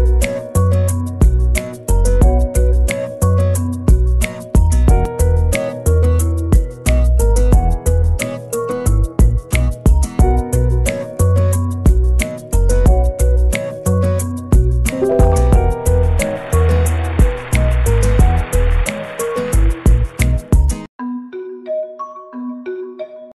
you